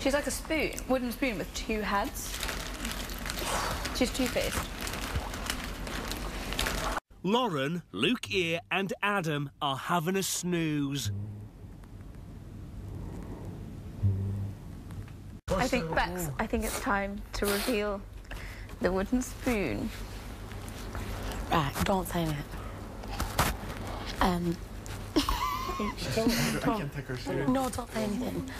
She's like a spoon, wooden spoon with two heads. She's two-faced. Lauren, Luke Ear, and Adam are having a snooze. I think Bex, I think it's time to reveal the wooden spoon. Right, don't say it. Um. I can take her. No, don't say anything.